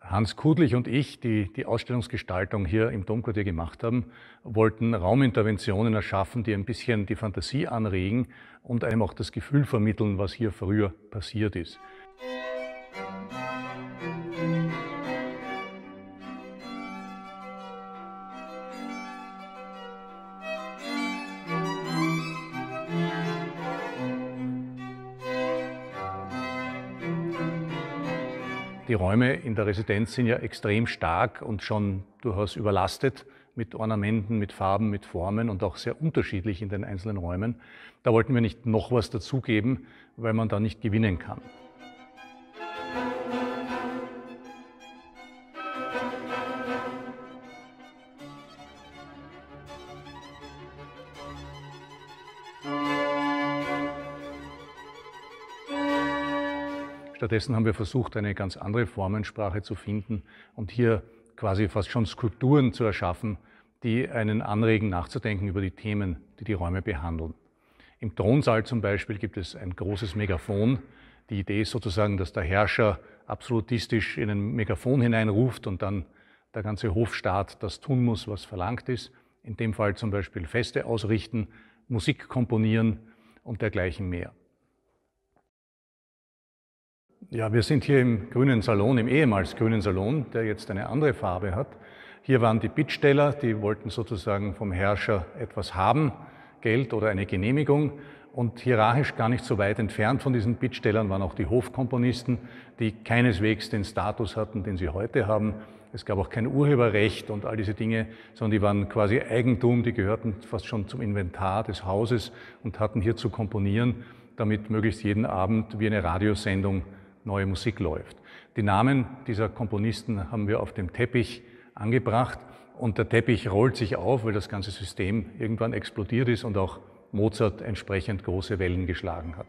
Hans Kudlich und ich, die die Ausstellungsgestaltung hier im Domquartier gemacht haben, wollten Rauminterventionen erschaffen, die ein bisschen die Fantasie anregen und einem auch das Gefühl vermitteln, was hier früher passiert ist. Die Räume in der Residenz sind ja extrem stark und schon durchaus überlastet mit Ornamenten, mit Farben, mit Formen und auch sehr unterschiedlich in den einzelnen Räumen. Da wollten wir nicht noch was dazugeben, weil man da nicht gewinnen kann. Stattdessen haben wir versucht, eine ganz andere Formensprache zu finden und hier quasi fast schon Skulpturen zu erschaffen, die einen anregen, nachzudenken über die Themen, die die Räume behandeln. Im Thronsaal zum Beispiel gibt es ein großes Megafon. Die Idee ist sozusagen, dass der Herrscher absolutistisch in ein Megafon hineinruft und dann der ganze Hofstaat das tun muss, was verlangt ist. In dem Fall zum Beispiel Feste ausrichten, Musik komponieren und dergleichen mehr. Ja, wir sind hier im Grünen Salon, im ehemals Grünen Salon, der jetzt eine andere Farbe hat. Hier waren die Bittsteller, die wollten sozusagen vom Herrscher etwas haben, Geld oder eine Genehmigung. Und hierarchisch gar nicht so weit entfernt von diesen Bittstellern waren auch die Hofkomponisten, die keineswegs den Status hatten, den sie heute haben. Es gab auch kein Urheberrecht und all diese Dinge, sondern die waren quasi Eigentum, die gehörten fast schon zum Inventar des Hauses und hatten hier zu komponieren, damit möglichst jeden Abend wie eine Radiosendung neue Musik läuft. Die Namen dieser Komponisten haben wir auf dem Teppich angebracht und der Teppich rollt sich auf, weil das ganze System irgendwann explodiert ist und auch Mozart entsprechend große Wellen geschlagen hat.